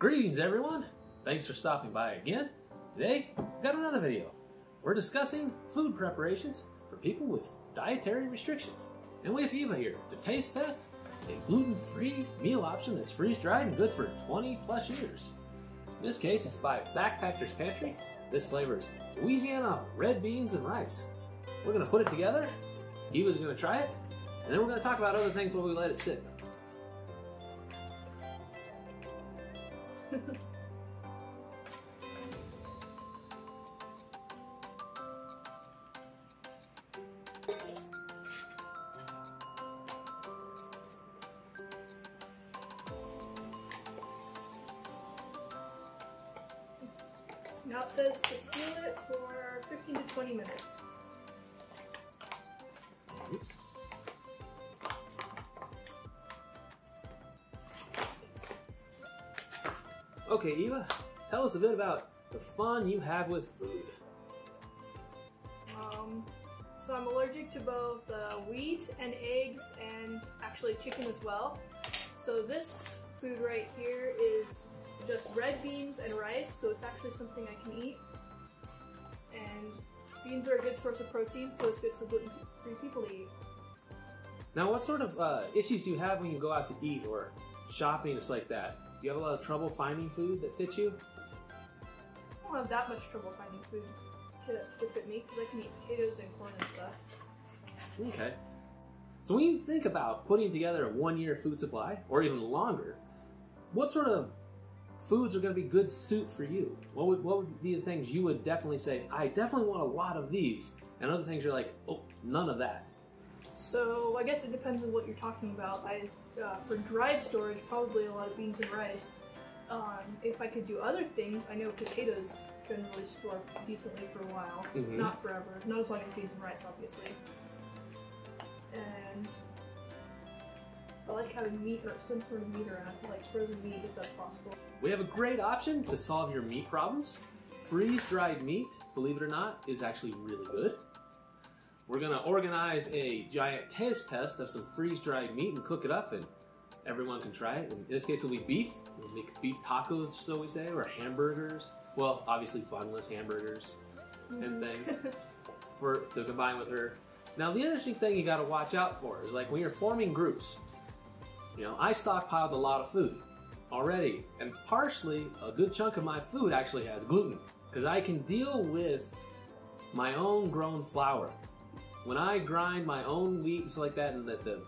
Greetings, everyone. Thanks for stopping by again. Today, we've got another video. We're discussing food preparations for people with dietary restrictions. And we have Eva here to taste test a gluten-free meal option that's freeze-dried and good for 20 plus years. In this case, it's by Backpacker's Pantry. This flavor is Louisiana red beans and rice. We're gonna put it together. Eva's gonna try it, and then we're gonna talk about other things while we let it sit. Now it says to seal it for 15 to 20 minutes. Okay, Eva, tell us a bit about the fun you have with food. Um, so I'm allergic to both uh, wheat and eggs and actually chicken as well. So this food right here is just red beans and rice, so it's actually something I can eat. And beans are a good source of protein, so it's good for gluten-free people to eat. Now, what sort of uh, issues do you have when you go out to eat or shopping, just like that? Do you have a lot of trouble finding food that fits you? I don't have that much trouble finding food to, to fit me because I can eat potatoes and corn and stuff. Okay. So when you think about putting together a one-year food supply, or even longer, what sort of foods are going to be good suit for you? What would, what would be the things you would definitely say, I definitely want a lot of these, and other things you're like, oh, none of that. So I guess it depends on what you're talking about. I uh, for dried storage, probably a lot of beans and rice. Um, if I could do other things, I know potatoes generally store decently for a while, Mhm. not forever. Not as long as beans and rice, obviously. And I like having meat or some sort of meat around, like frozen meat if that's possible. We have a great option to solve your meat problems. Freeze dried meat, believe it or not, is actually really good. We're gonna organize a giant taste test of some freeze dried meat and cook it up, and everyone can try it. In this case, it'll be beef. We'll make beef tacos, so we say, or hamburgers. Well, obviously, bunless hamburgers and mm. things for to combine with her. Now, the interesting thing you got to watch out for is like when you're forming groups. You know, I stockpiled a lot of food already, and partially a good chunk of my food actually has gluten because I can deal with my own grown flour. When I grind my own wheat and stuff like that, and that the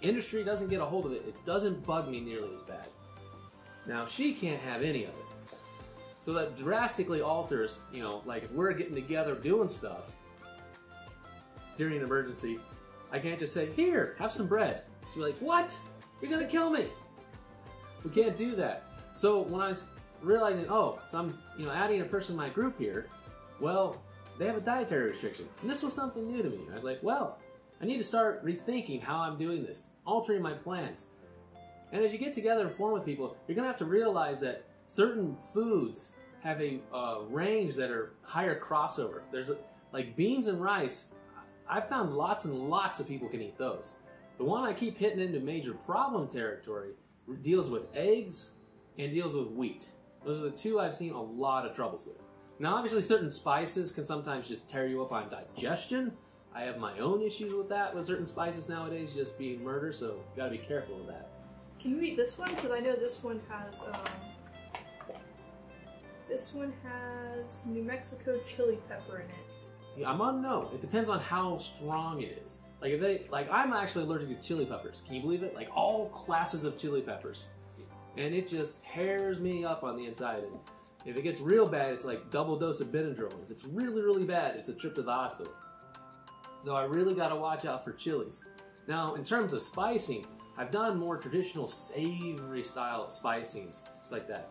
industry doesn't get a hold of it, it doesn't bug me nearly as bad. Now she can't have any of it. So that drastically alters, you know, like if we're getting together doing stuff during an emergency, I can't just say, here, have some bread. Be like, what? You're gonna kill me. We can't do that. So when I was realizing, oh, so I'm, you know, adding a person in my group here, well, they have a dietary restriction. And this was something new to me. I was like, well, I need to start rethinking how I'm doing this, altering my plans. And as you get together and form with people, you're going to have to realize that certain foods have a uh, range that are higher crossover. There's a, like beans and rice. I've found lots and lots of people can eat those. The one I keep hitting into major problem territory deals with eggs and deals with wheat. Those are the two I've seen a lot of troubles with. Now, obviously, certain spices can sometimes just tear you up on digestion. I have my own issues with that with certain spices nowadays just being murder, so you gotta be careful of that. Can you eat this one? Because I know this one has. Um, this one has New Mexico chili pepper in it. See, I'm on no. It depends on how strong it is. Like if they like, I'm actually allergic to chili peppers. Can you believe it? Like all classes of chili peppers, and it just tears me up on the inside. And if it gets real bad, it's like double dose of Benadryl. If it's really really bad, it's a trip to the hospital. So I really got to watch out for chilies. Now, in terms of spicing, I've done more traditional savory style spicings. It's like that.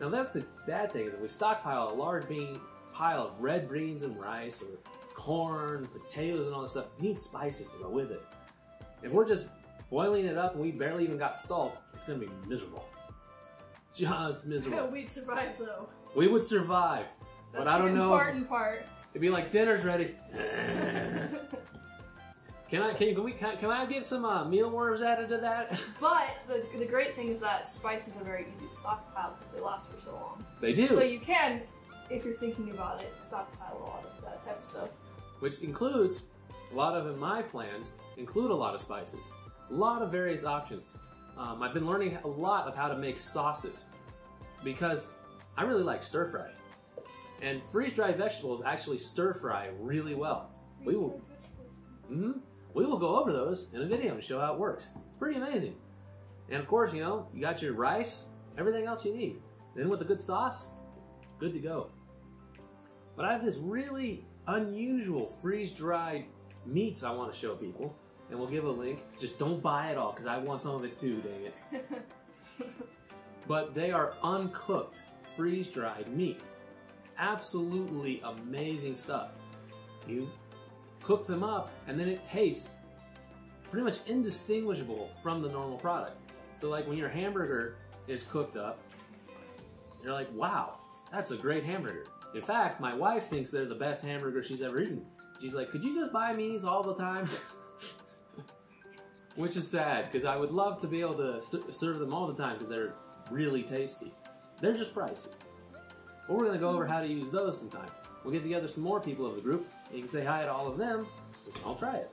Now that's the bad thing is if we stockpile a large bean pile of red beans and rice or corn, potatoes, and all this stuff, we need spices to go with it. If we're just boiling it up and we barely even got salt, it's gonna be miserable. Just miserable. We'd survive though. we would survive, That's but I don't know. if- important part. It'd be like dinner's ready. Can I? Can, can we? Can, can I get some uh, mealworms added to that? But the, the great thing is that spices are very easy to stockpile because they last for so long. they do, So you can, if you're thinking about it, stockpile a lot of that type of stuff. which includes a lot of in my plans include a lot of spices, a lot of various options. Um, I've been learning a lot of how to make sauces because I really like stir fry, and freeze dried vegetables actually stir fry really well. We will. hmm We will go over those in a video and show how it works. It's pretty amazing. And of course, you know, you got your rice, everything else you need. Then with a good sauce, good to go. But I have this really unusual freeze dried meats I want to show people, and we'll give a link. Just don't buy it all because I want some of it too, dang it. but they are uncooked, freeze dried meat. Absolutely amazing stuff. You cook them up, and then it tastes pretty much indistinguishable from the normal product. So, like when your hamburger is cooked up, you're like, wow, that's a great hamburger. In fact, my wife thinks they're the best hamburger she's ever eaten. She's like, could you just buy me these all the time? Which is sad because I would love to be able to ser- serve them all the time because they're really tasty. They're just pricey. But we're going to go over how to use those sometime. We'll get together some more people of the group. And you can say hi to all of them. All try it.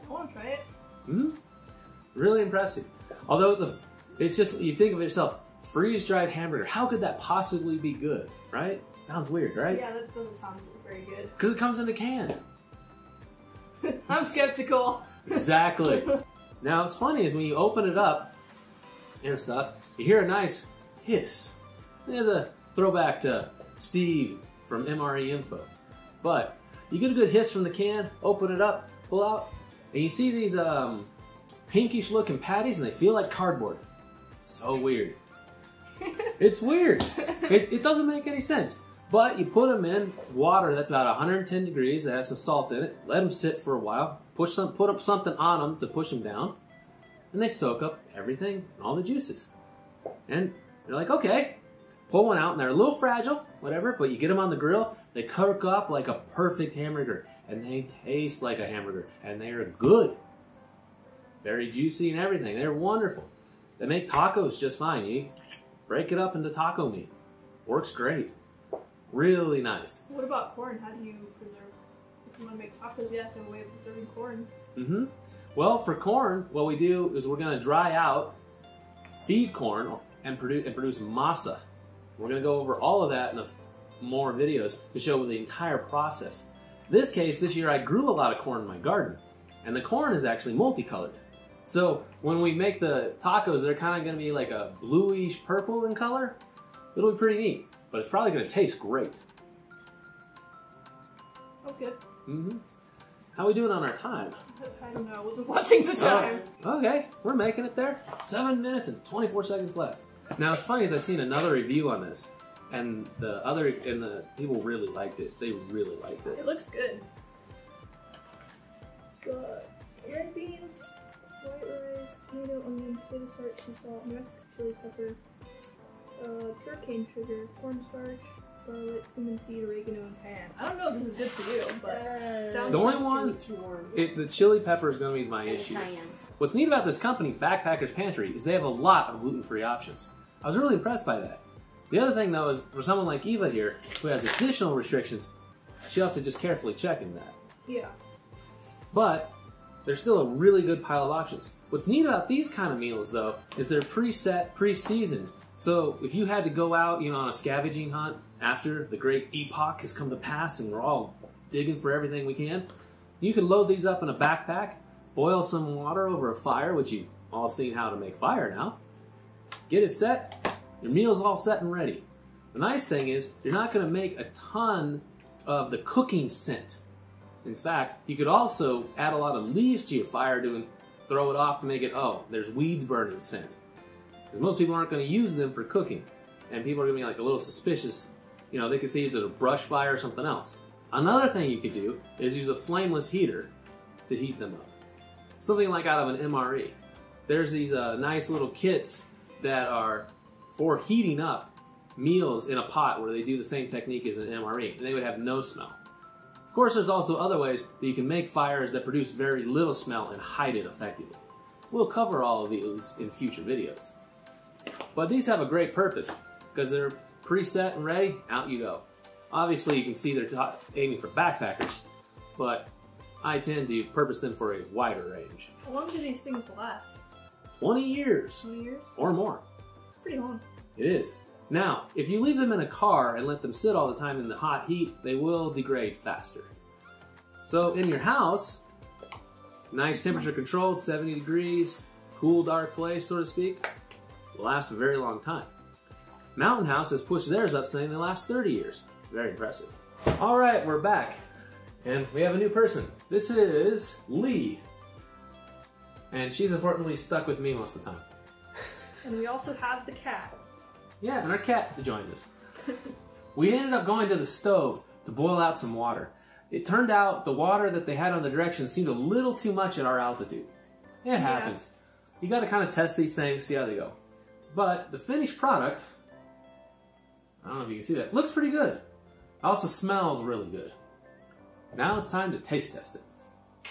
I want to try it. Hmm? Really impressive. Although the, it's just you think of yourself, freeze dried hamburger. How could that possibly be good? Right? Sounds weird, right? Yeah, that doesn't sound very good. Because it comes in a can. I'm skeptical. Exactly. now, what's funny is when you open it up and stuff, you hear a nice hiss. There's a throwback to Steve from MRE Info. But you get a good hiss from the can, open it up, pull out, and you see these um, pinkish looking patties, and they feel like cardboard. So weird. it's weird. It, it doesn't make any sense. But you put them in water that's about 110 degrees, that has some salt in it. Let them sit for a while. Push some, put up something on them to push them down, and they soak up everything all the juices. And they're like, okay, pull one out, and they're a little fragile, whatever. But you get them on the grill, they cook up like a perfect hamburger, and they taste like a hamburger, and they are good, very juicy and everything. They're wonderful. They make tacos just fine. You break it up into taco meat, works great. Really nice. What about corn? How do you preserve? You want to make tacos, you have to have a way of preserving corn. hmm Well, for corn, what we do is we're going to dry out, feed corn, and produce and produce masa. We're going to go over all of that in more videos to show the entire process. This case, this year I grew a lot of corn in my garden, and the corn is actually multicolored. So when we make the tacos, they're kind of going to be like a bluish purple in color. It'll be pretty neat, but it's probably going to taste great. That's good. Hmm How we doing on our time? I don't know. I wasn't watching the time. Oh, okay, we're making it there. Seven minutes and 24 seconds left. Now, it's funny is I've seen another review on this, and the other and the people really liked it. They really liked it. It looks good. It's got red beans, white rice, tomato, onion, potato starch, sea salt, Mexican chili pepper, uh, pure cane sugar, cornstarch, garlic, cumin seed, oregano, and pan. I don't know if this is good for you, but uh, sounds The only nice one too warm. It, the chili pepper is going to be my And issue. cayenne. What's neat about this company, Backpackers Pantry, is they have a lot of gluten-free options. I was really impressed by that. The other thing, though, is for someone like Eva here, who has additional restrictions, she'll have to just carefully check in that. Yeah. but there's still a really good pile of options. What's neat about these kind of meals, though, is they're preset, pre-seasoned. So if you had to go out, you know, on a scavenging hunt after the great epoch has come to pass, and we're all digging for everything we can, you can load these up in a backpack, boil some water over a fire, which you've all seen how to make fire now. Get it set. Your meal's all set and ready. The nice thing is, you're not going to make a ton of the cooking scent. In fact, you could also add a lot of leaves to your fire to throw it off to make it, oh, there's weeds burning scent. Because most people aren't going to use them for cooking. And people are going to be like a little suspicious. You know, they could think it's a brush fire or something else. Another thing you could do is use a flameless heater to heat them up. Something like out of an MRE. There's these uh, nice little kits that are for heating up meals in a pot where they do the same technique as an MRE, and they would have no smell. Of course, there's also other ways that you can make fires that produce very little smell and hide it effectively. We'll cover all of these in future videos. But these have a great purpose because they're preset and ready, out you go. Obviously, you can see they're ta- aiming for backpackers, but I tend to purpose them for a wider range. How long do these things last? 20 years 20 years? or more. It's pretty long. It is. Now, if you leave them in a car and let them sit all the time in the hot heat, they will degrade faster. So, in your house, nice temperature controlled, 70 degrees, cool, dark place, so to speak, last a very long time. Mountain House has pushed theirs up, saying they last 30 years. Very impressive. All right, we're back. And we have a new person. This is Lee. And she's unfortunately stuck with me most of the time. And we also have the cat. Yeah, and our cat joined us. we ended up going to the stove to boil out some water. It turned out the water that they had on the directions seemed a little too much at our altitude. It happens. You got to kind of test these things, see how they go. But the finished product, I don't know if you can see that, looks pretty good. It also smells really good. Now it's time to taste test it.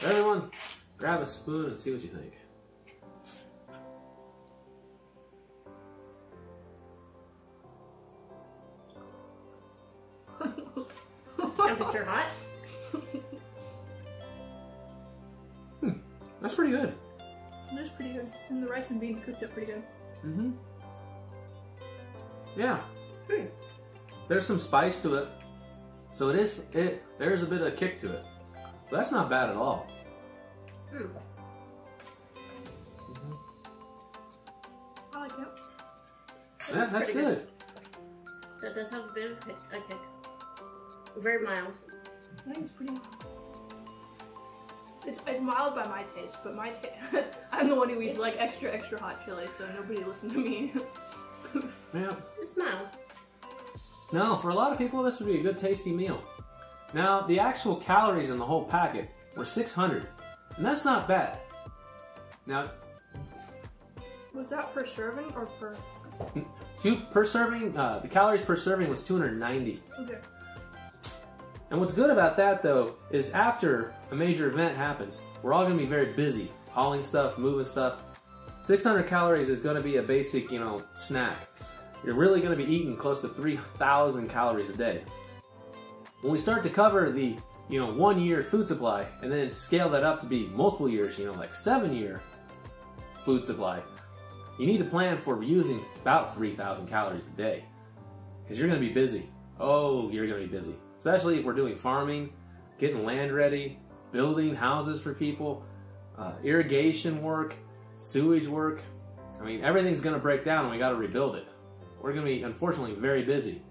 Everyone, grab a spoon and see what you think. Temperature hot. hmm, That's pretty good. Is pretty good. And the rice and beans cooked up pretty good. Mm-hmm. Yeah. Hmm. There's some spice to it. So it is it there's a bit of kick to it. But that's not bad at all. Hmm. I like it. Yeah, that's Pretty good. That does have a bit of kick. A kick. Very mild. I think it's pretty mild. It's, it's mild by my taste, but my ta- I'm the one who eats like extra extra hot chili, so nobody listen to me. Yeah. It's mild. No, for a lot of people this would be a good tasty meal. Now, the actual calories in the whole packet were 600. And that's not bad. Now, Was that per serving or per? two per serving, uh, the calories per serving was 290. Okay. And what's good about that, though, is after a major event happens, we're all going to be very busy, hauling stuff, moving stuff. 600 calories is going to be a basic, you know, snack. You're really going to be eating close to 3,000 calories a day. When we start to cover the, you know, one year food supply and then scale that up to be multiple years, you know, like seven year food supply, you need to plan for using about 3,000 calories a day because you're going to be busy. Oh, you're going to be busy. Especially if we're doing farming, getting land ready, building houses for people, uh, irrigation work, sewage work. I mean, everything's going to break down and we got to rebuild it. We're going to be, unfortunately, very busy.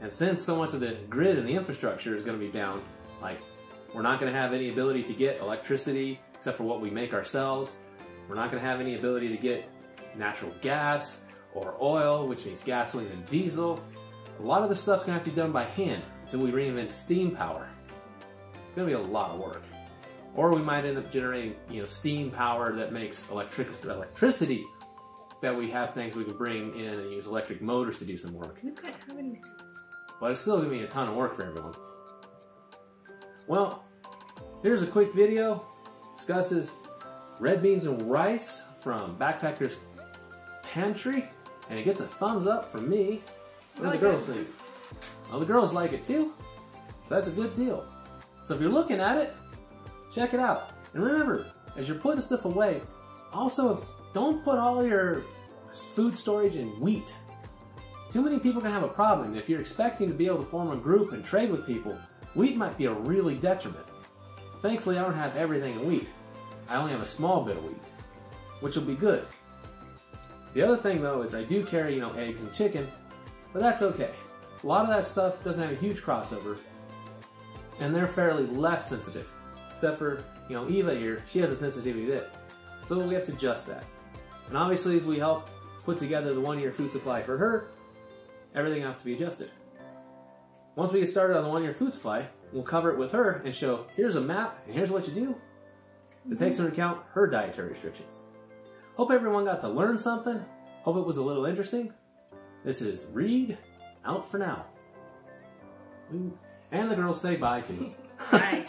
And since so much of the grid and the infrastructure is going to be down, like, we're not going to have any ability to get electricity except for what we make ourselves. We're not going to have any ability to get natural gas or oil, which means gasoline and diesel. A lot of this stuff's going to have to be done by hand until we reinvent steam power. It's going to be a lot of work. Or we might end up generating, you know, steam power that makes electric electricity that we have things we can bring in and use electric motors to do some work. You can't have. But it's still to be a ton of work for everyone. Well, here's a quick video. Discusses red beans and rice from Backpacker's Pantry, and it gets a thumbs up from me. What do like the girls think? Well, the girls like it too. So that's a good deal. So if you're looking at it, check it out. And remember, as you're putting stuff away, also if, don't put all your food storage and wheat. Too many people can have a problem. If you're expecting to be able to form a group and trade with people, wheat might be a really detriment. Thankfully, I don't have everything in wheat. I only have a small bit of wheat, which will be good. The other thing, though, is I do carry, you know, eggs and chicken, but that's okay. A lot of that stuff doesn't have a huge crossover, and they're fairly less sensitive. Except for, you know, Eva here, she has a sensitivity to it. So we have to adjust that. And obviously, as we help put together the one year food supply for her, everything has to be adjusted. Once we get started on the one year food supply, we'll cover it with her and show here's a map and here's what you do. It takes into account her dietary restrictions. Hope everyone got to learn something. Hope it was a little interesting. This is Reed out for now. And the girls say bye too. Bye.